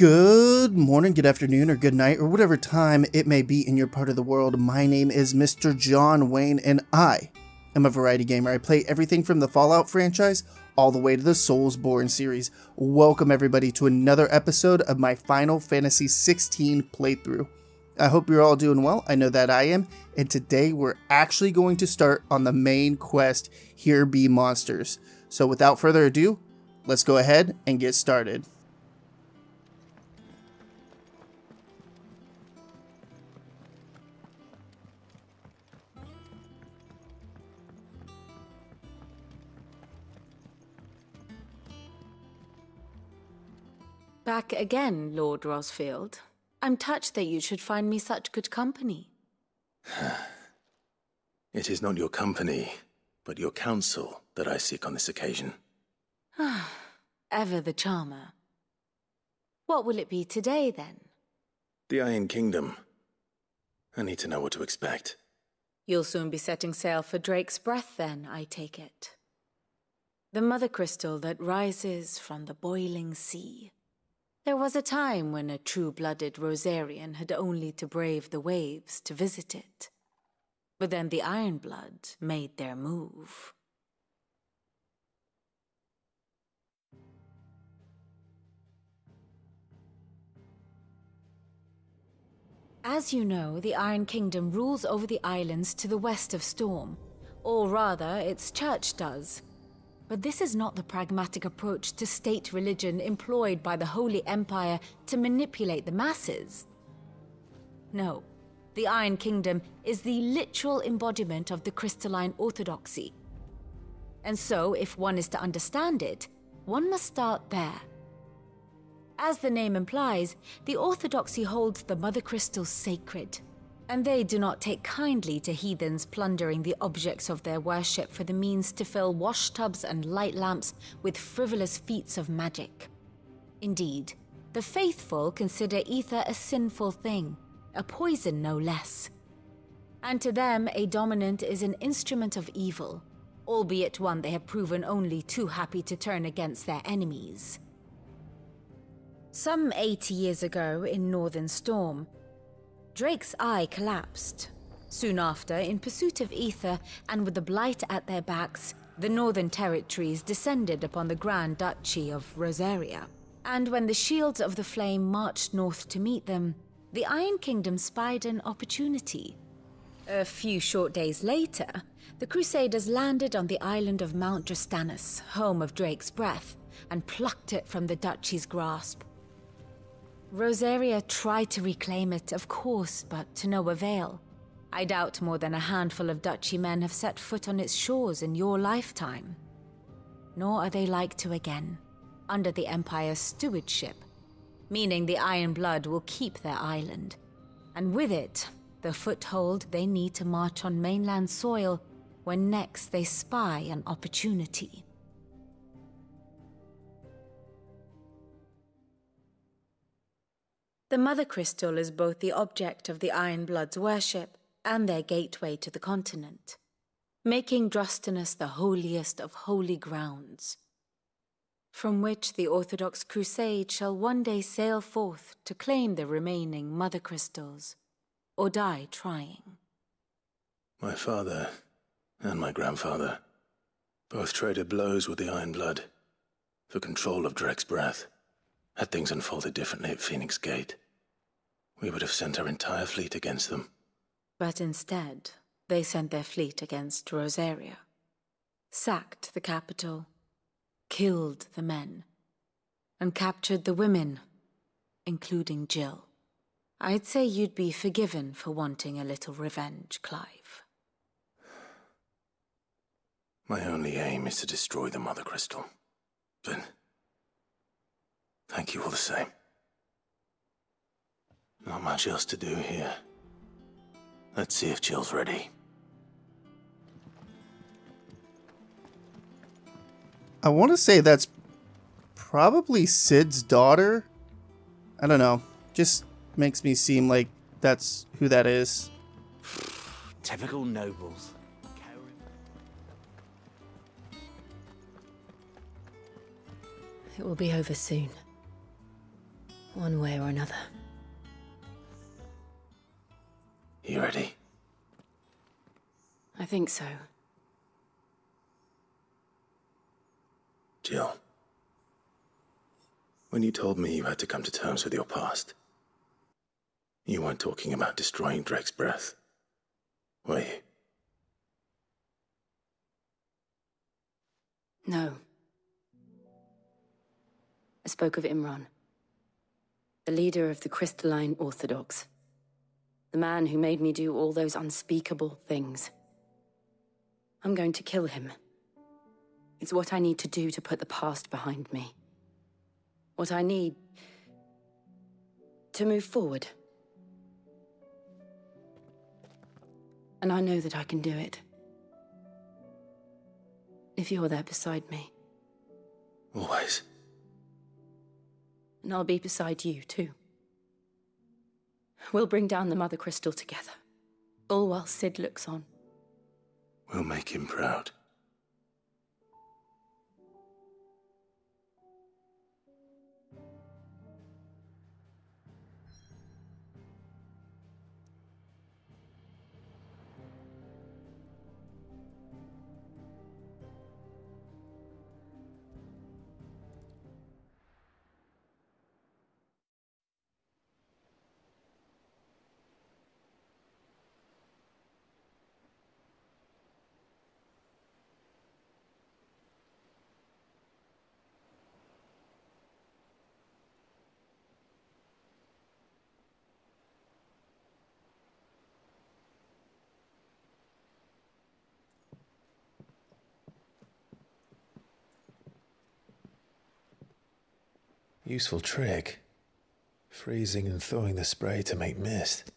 Good morning, good afternoon, or good night, or whatever time it may be in your part of the world. My name is Mr. John Wayne, and I am a variety gamer. I play everything from the Fallout franchise all the way to the Soulsborne series. Welcome, everybody, to another episode of my Final Fantasy XVI playthrough. I hope you're all doing well. I know that I am. And today we're actually going to start on the main quest, Here Be Monsters. So without further ado, let's go ahead and get started. Back again, Lord Rosfield. I'm touched that you should find me such good company. it is not your company, but your counsel that I seek on this occasion. Ever the charmer. What will it be today, then? The Iron Kingdom. I need to know what to expect. You'll soon be setting sail for Drake's Breath, then, I take it. The mother crystal that rises from the boiling sea. There was a time when a true-blooded Rosarian had only to brave the waves to visit it. But then the Ironblood made their move. As you know, the Iron Kingdom rules over the islands to the west of Storm. Or rather, its church does. But this is not the pragmatic approach to state religion employed by the Holy Empire to manipulate the masses. No, the Iron Kingdom is the literal embodiment of the crystalline orthodoxy. And so, if one is to understand it, one must start there. As the name implies, the orthodoxy holds the Mother Crystal sacred, and they do not take kindly to heathens plundering the objects of their worship for the means to fill washtubs and light lamps with frivolous feats of magic. Indeed, the faithful consider ether a sinful thing, a poison no less. And to them, a dominant is an instrument of evil, albeit one they have proven only too happy to turn against their enemies. Some 80 years ago in Northern Storm, Drake's eye collapsed. Soon after, in pursuit of ether and with the Blight at their backs, the Northern Territories descended upon the Grand Duchy of Rosaria. And when the Shields of the Flame marched north to meet them, the Iron Kingdom spied an opportunity. A few short days later, the Crusaders landed on the island of Mount Drastanus, home of Drake's Breath, and plucked it from the Duchy's grasp. Rosaria tried to reclaim it, of course, but to no avail. I doubt more than a handful of Duchy men have set foot on its shores in your lifetime. Nor are they like to again, under the Empire's stewardship, meaning the Iron Blood will keep their island. And with it, the foothold they need to march on mainland soil when next they spy an opportunity. The Mother Crystal is both the object of the Iron Blood's worship and their gateway to the continent, making Drastanus the holiest of holy grounds, from which the Orthodox Crusade shall one day sail forth to claim the remaining Mother Crystals, or die trying. My father and my grandfather both traded blows with the Iron Blood for control of Drake's breath. Had things unfolded differently at Phoenix Gate, we would have sent our entire fleet against them. But instead, they sent their fleet against Rosaria, sacked the capital, killed the men, and captured the women, including Jill. I'd say you'd be forgiven for wanting a little revenge, Clive. My only aim is to destroy the Mother Crystal. But... Thank you all the same. Not much else to do here. Let's see if Jill's ready. I want to say that's probably Sid's daughter. I don't know. Just makes me seem like that's who that is. Typical nobles. It will be over soon. One way or another. You ready? I think so. Jill. When you told me you had to come to terms with your past, you weren't talking about destroying Drake's breath, were you? No. I spoke of Imran, the leader of the Crystalline Orthodox. The man who made me do all those unspeakable things. I'm going to kill him. It's what I need to do to put the past behind me. What I need to move forward. And I know that I can do it. If you're there beside me. Always. And I'll be beside you, too. We'll bring down the Mother Crystal together. All while Sid looks on. We'll make him proud. Useful trick. Freezing and thawing the spray to make mist.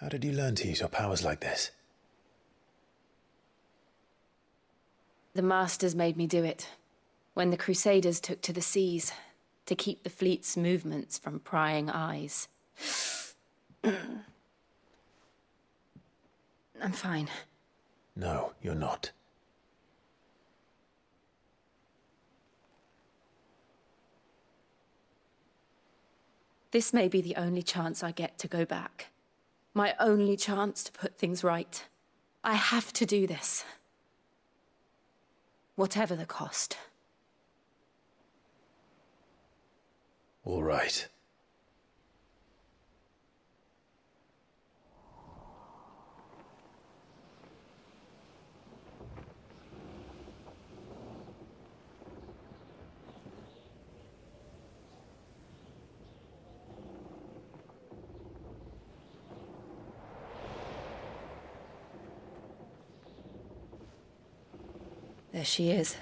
How did you learn to use your powers like this? The Masters made me do it. When the Crusaders took to the seas, to keep the fleet's movements from prying eyes. I'm fine. No, you're not. This may be the only chance I get to go back. My only chance to put things right. I have to do this. Whatever the cost. All right. There she is.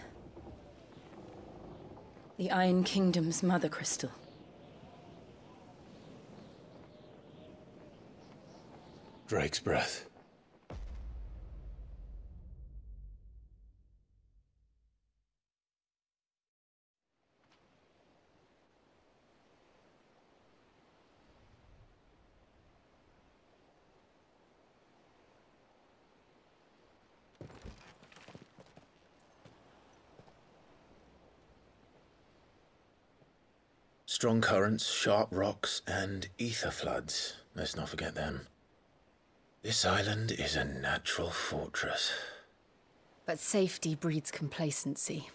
The Iron Kingdom's Mother Crystal. Drake's breath. Strong currents, sharp rocks, and ether floods. Let's not forget them. This island is a natural fortress. But safety breeds complacency,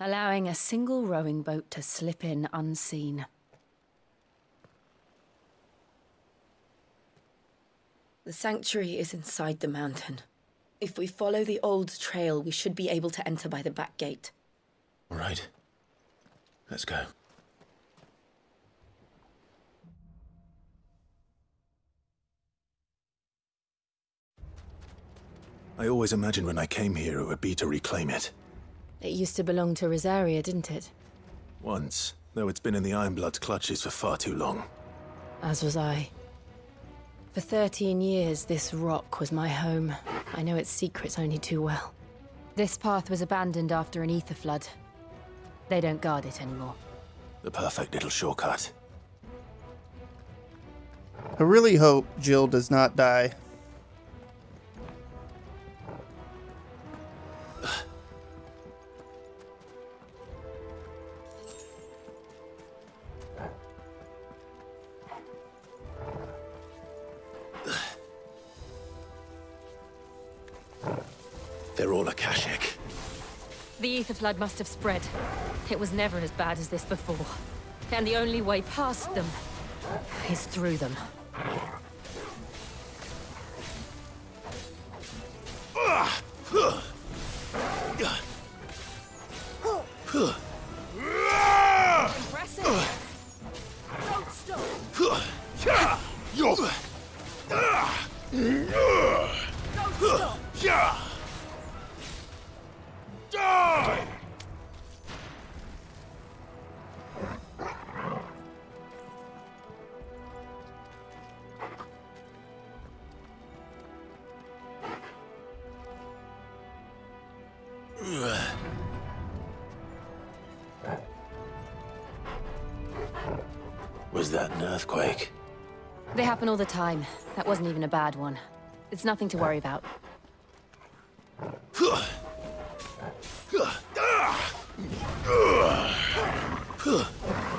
allowing a single rowing boat to slip in unseen. The sanctuary is inside the mountain. If we follow the old trail, we should be able to enter by the back gate. All right. Let's go. I always imagined when I came here it would be to reclaim it. It used to belong to Rosaria, didn't it? Once, though it's been in the Ironblood's clutches for far too long. As was I. For 13 years, this rock was my home. I know its secrets only too well. This path was abandoned after an ether flood. They don't guard it anymore. The perfect little shortcut. I really hope Jill does not die. Flood must have spread. It was never as bad as this before. And the only way past them is through them. Impressive. Don't stop. Earthquake? They happen all the time. That wasn't even a bad one. It's nothing to worry about.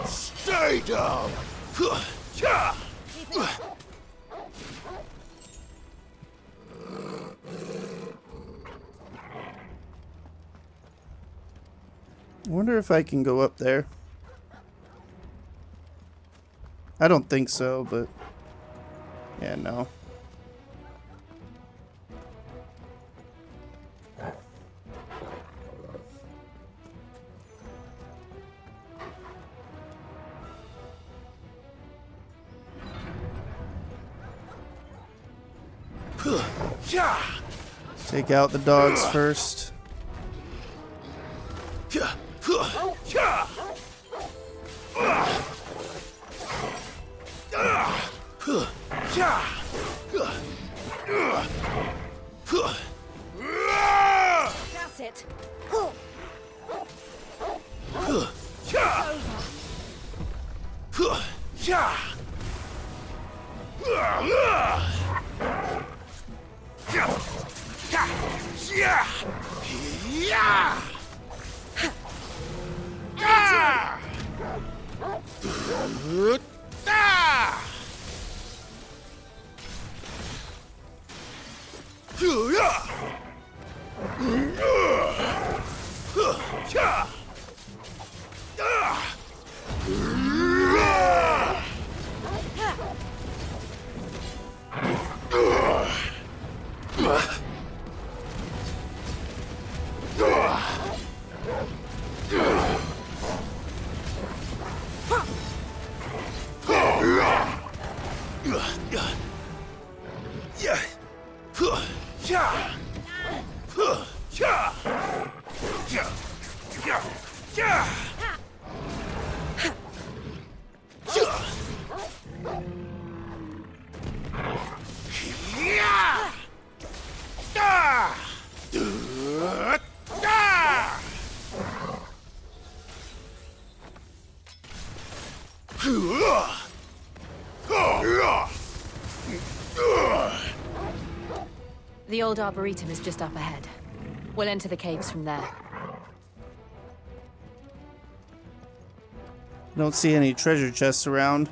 Stay down! I wonder if I can go up there. I don't think so, but... Yeah, no. Take out the dogs first. The old Arboretum is just up ahead. We'll enter the caves from there. Don't see any treasure chests around.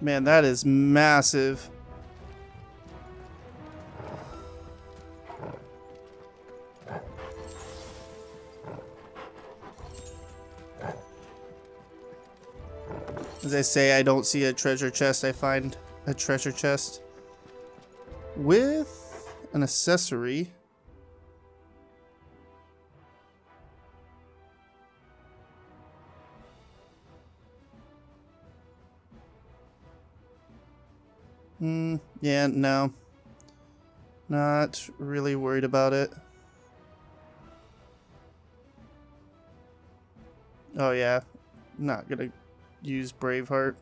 Man, that is massive. As I say, I don't see a treasure chest. I find a treasure chest with an accessory. Hmm, yeah, no. Not really worried about it. Oh yeah, not gonna use Braveheart.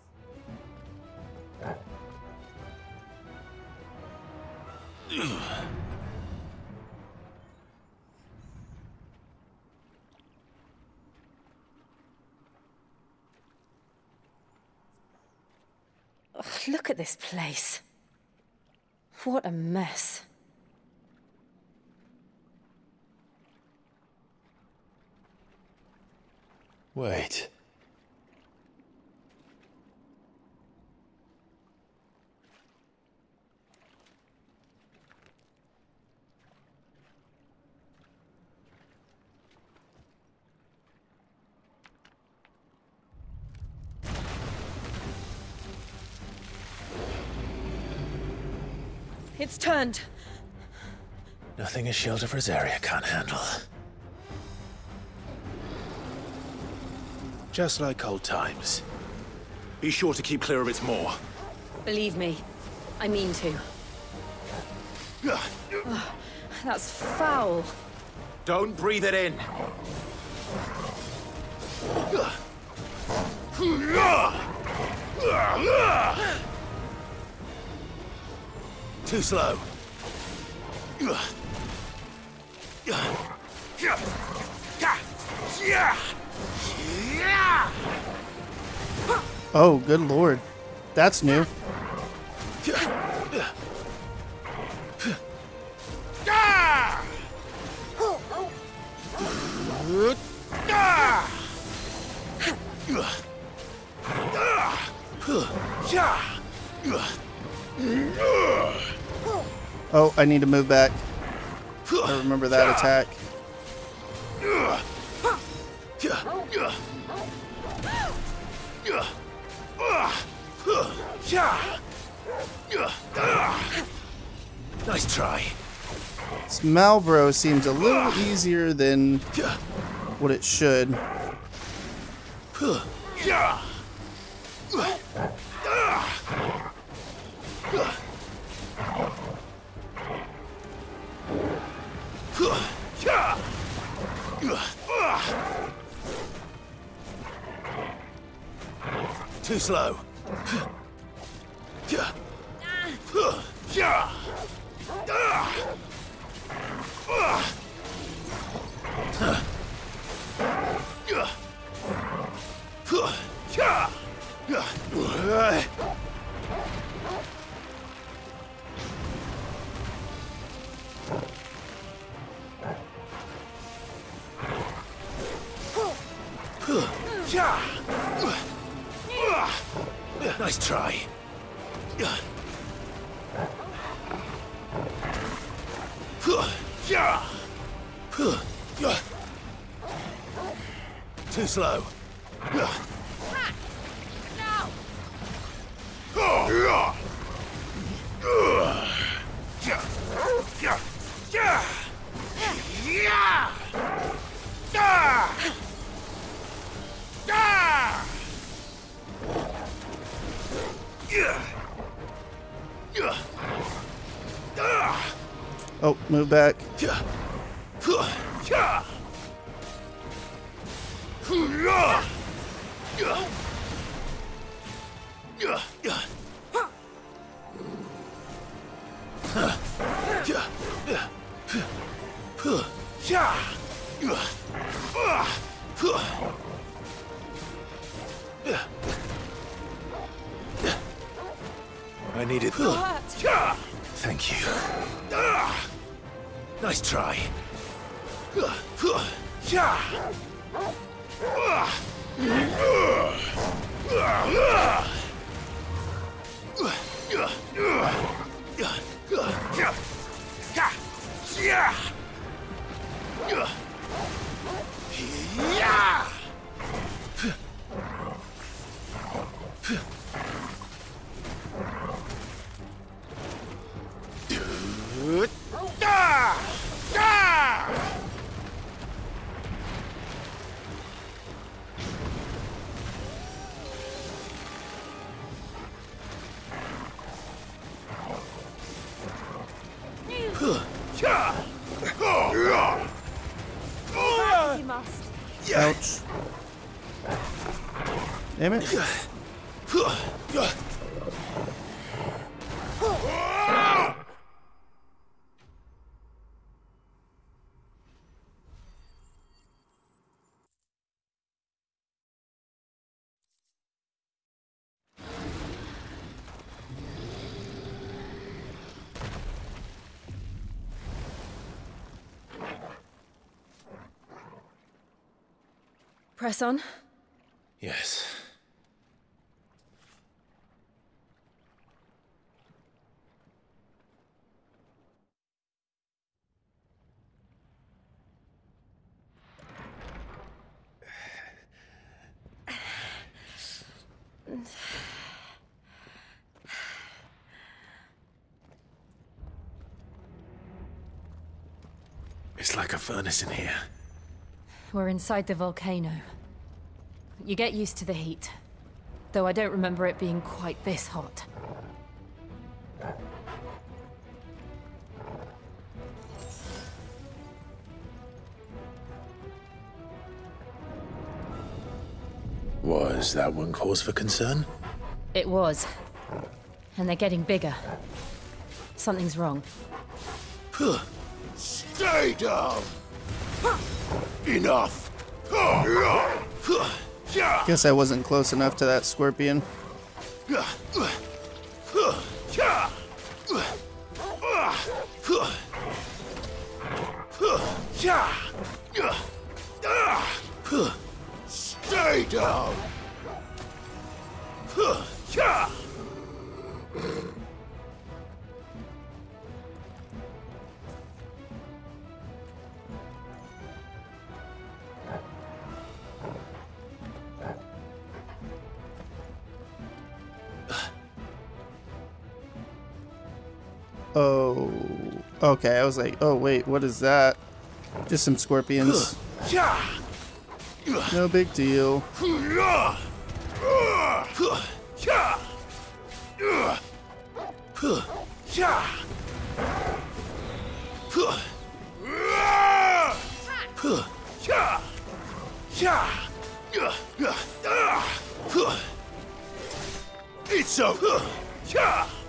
Ugh, look at this place. What a mess. Wait. It's turned. Nothing a shield of Rosaria can't handle. Just like old times. Be sure to keep clear of its maw. Believe me, I mean to. That's foul. Don't breathe it in. Too slow. Oh, good lord. That's new. Oh, I need to move back. I remember that attack. Nice try. This Malboro seems a little easier than what it should. Too slow. Nice try. Too slow. Oh, move back. I needed. Nice try. You Damn it. Press on. Yes. Like a furnace in here. We're inside the volcano. You get used to the heat. Though I don't remember it being quite this hot. Was that one cause for concern? It was. And they're getting bigger. Something's wrong. Stay down! Enough! Guess I wasn't close enough to that scorpion. Stay down! Okay. I was like, oh wait, what is that? Just some scorpions. No big deal. It's over!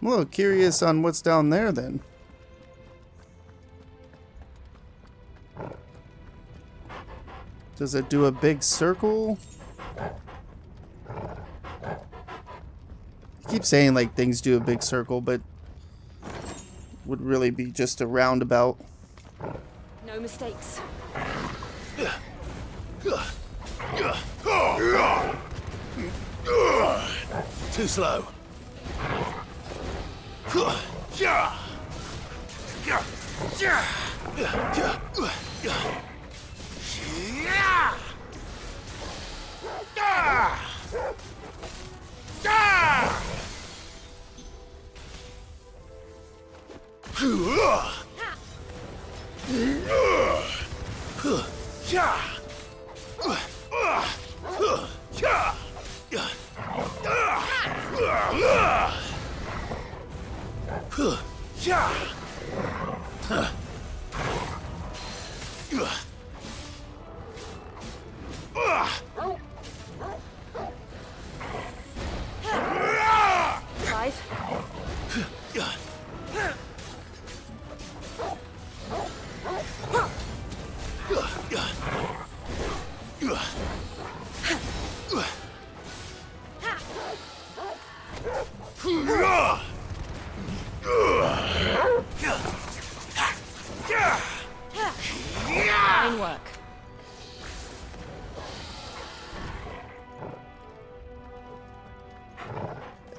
I'm a little curious on what's down there then. Does it do a big circle? I keep saying like things do a big circle, but would really be just a roundabout. No mistakes. Too slow. Yeah! Five.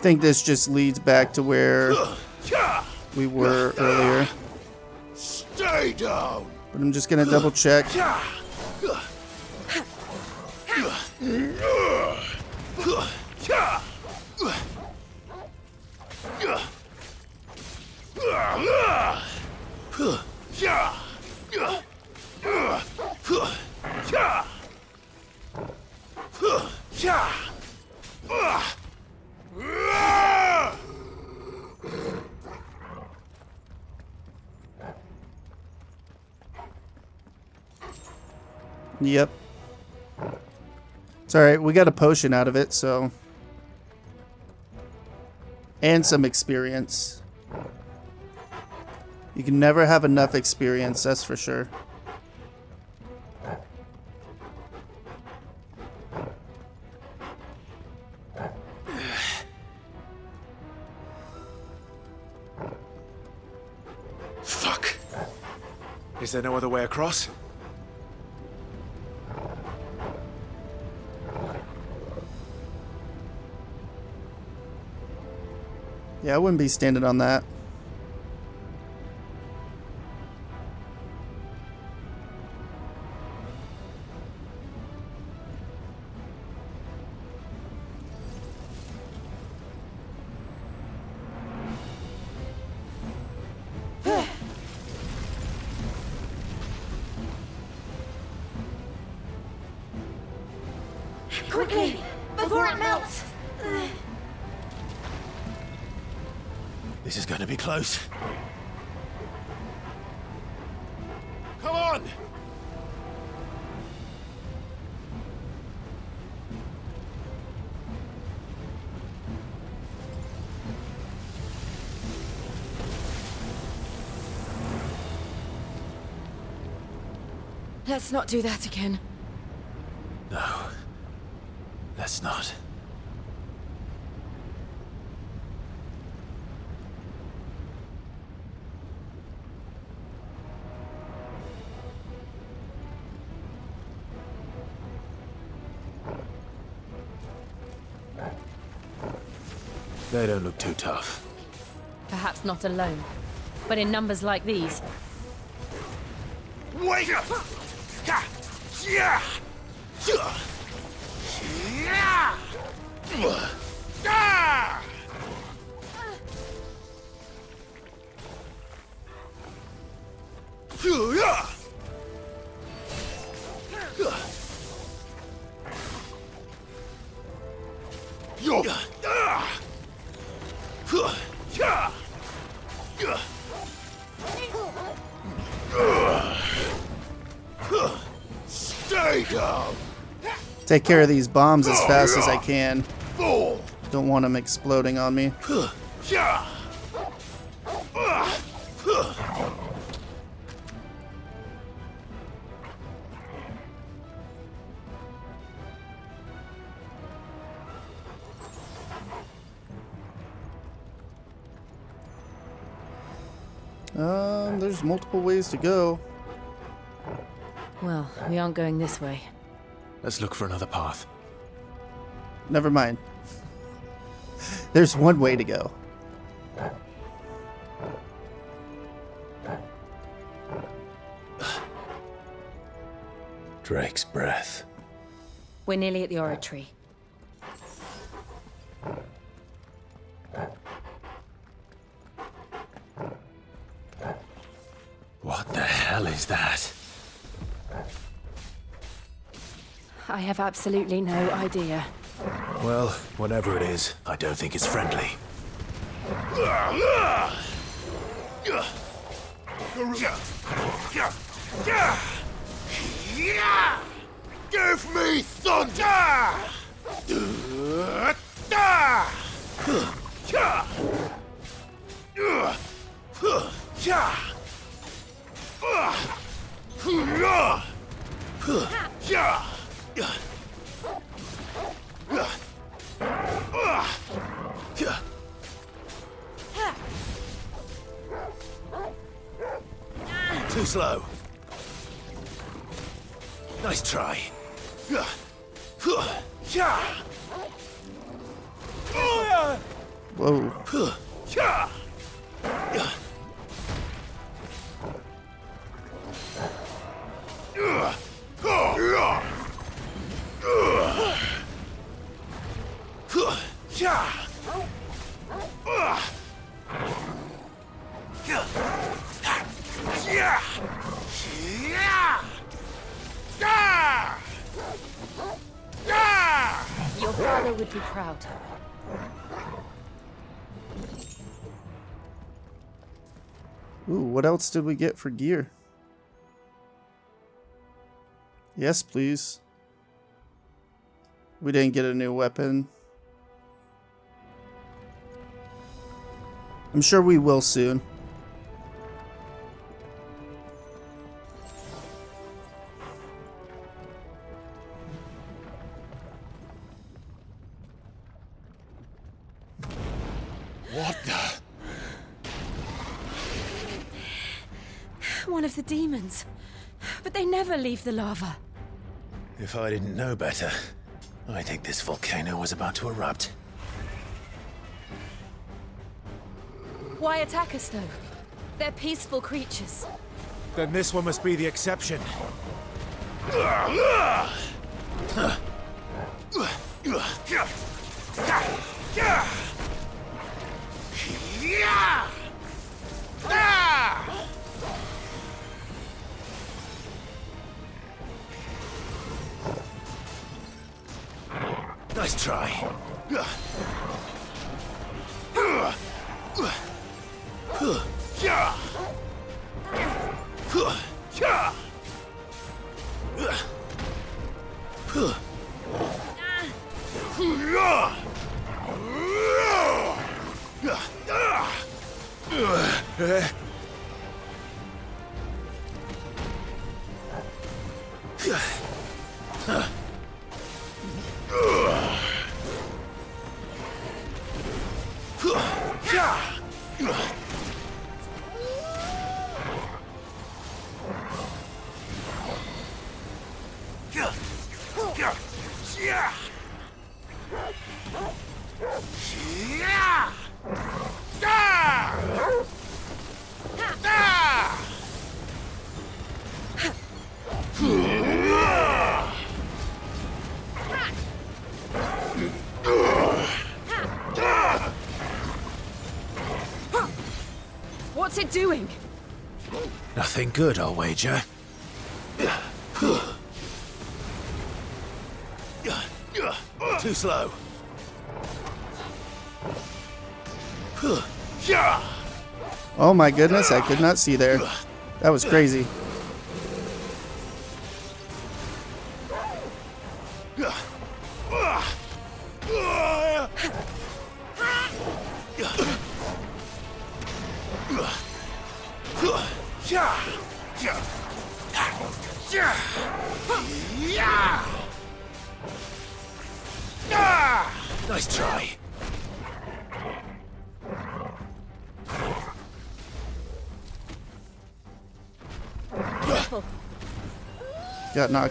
Think this just leads back to where we were earlier. Stay down! But I'm just gonna double check. Yep. It's alright, we got a potion out of it, so. And some experience. You can never have enough experience, that's for sure. Fuck! Is there no other way across? Yeah, I wouldn't be standing on that. Quickly, before it melts! This is going to be close. Come on! Let's not do that again. No. Let's not. They don't look too tough. Perhaps not alone, but in numbers like these. Wake up! Yeah! Yeah! Take care of these bombs as fast as I can. Don't want them exploding on me. Yeah! Um, there's multiple ways to go. Well, we aren't going this way. Let's look for another path. Never mind. There's one way to go. Drake's breath. We're nearly at the oratory. What the hell is that? I have absolutely no idea. Well, whatever it is, I don't think it's friendly. Give me thunder! Too slow. Nice try. Whoa. Your father would be proud. Ooh, what else did we get for gear? Yes, please. We didn't get a new weapon. I'm sure we will soon. Leave the lava. If I didn't know better, I think this volcano was about to erupt. Why attack us, though? They're peaceful creatures. Then this one must be the exception. Nice try. Uh. Doing? Nothing good, I'll wager. Too slow. Oh my goodness, I could not see there. That was crazy.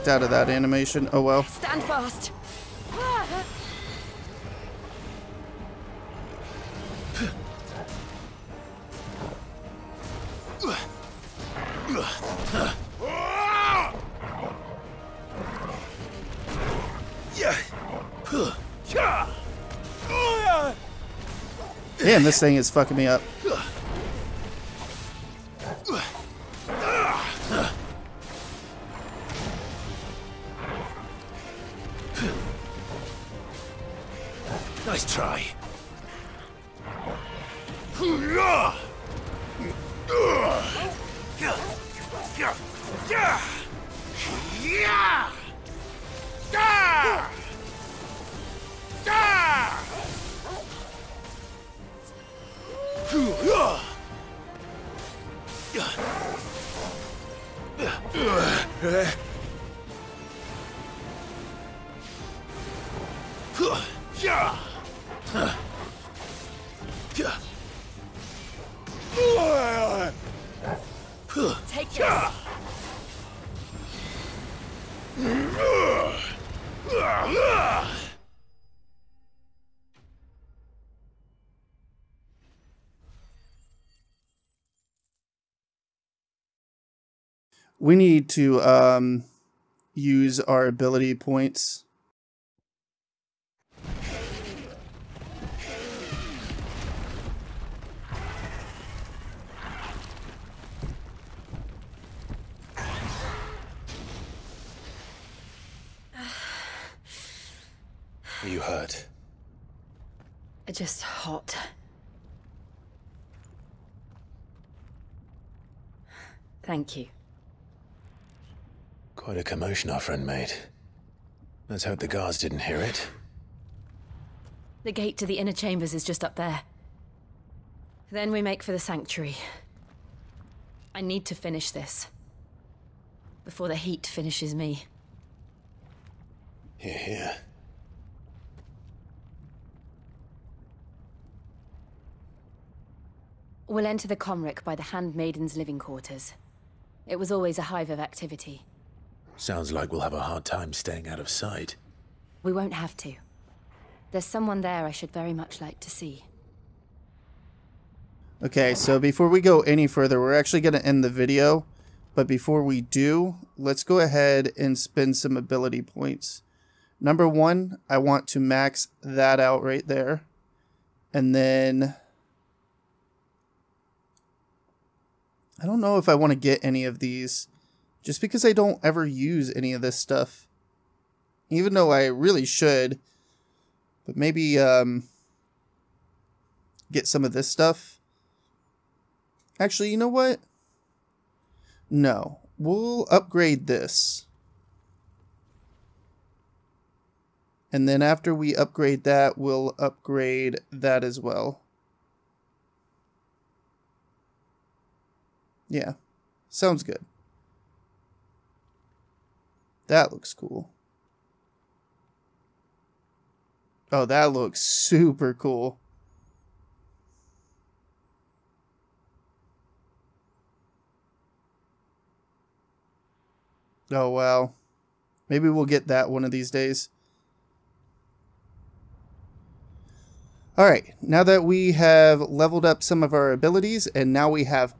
Got knocked out of that animation. Oh well. Stand fast. Damn, this thing is fucking me up. We need to um, use our ability points. Are you hurt? Just hot. Thank you. Quite a commotion our friend made. Let's hope the guards didn't hear it. The gate to the inner chambers is just up there. Then we make for the sanctuary. I need to finish this. Before the heat finishes me. Here, here. We'll enter the Comric by the Handmaiden's living quarters. It was always a hive of activity. Sounds like we'll have a hard time staying out of sight. We won't have to. There's someone there I should very much like to see. Okay, so before we go any further, we're actually going to end the video. But before we do, let's go ahead and spend some ability points. Number one, I want to max that out right there. And then... I don't know if I want to get any of these. Just because I don't ever use any of this stuff. Even though I really should. But maybe um, get some of this stuff. Actually, you know what? No. We'll upgrade this. And then after we upgrade that, we'll upgrade that as well. Yeah. Sounds good. That looks cool. Oh, that looks super cool. Oh, wow. Maybe we'll get that one of these days. Alright, now that we have leveled up some of our abilities, and now we have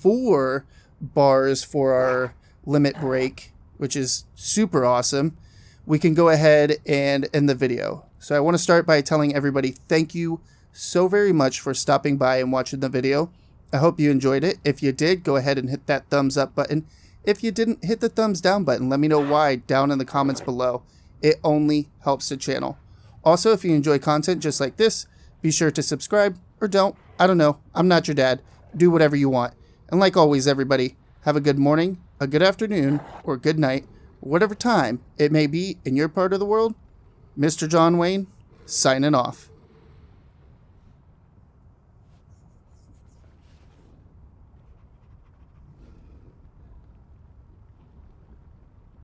four bars for our limit break, which is super awesome, we can go ahead and end the video. So I want to start by telling everybody thank you so very much for stopping by and watching the video. I hope you enjoyed it. If you did, go ahead and hit that thumbs up button. If you didn't, hit the thumbs down button. Let me know why down in the comments below. It only helps the channel. Also, if you enjoy content just like this, be sure to subscribe or don't. I don't know. I'm not your dad. Do whatever you want. And like always, everybody, have a good morning, a good afternoon, or good night, whatever time it may be in your part of the world. Mr. John Wayne, signing off.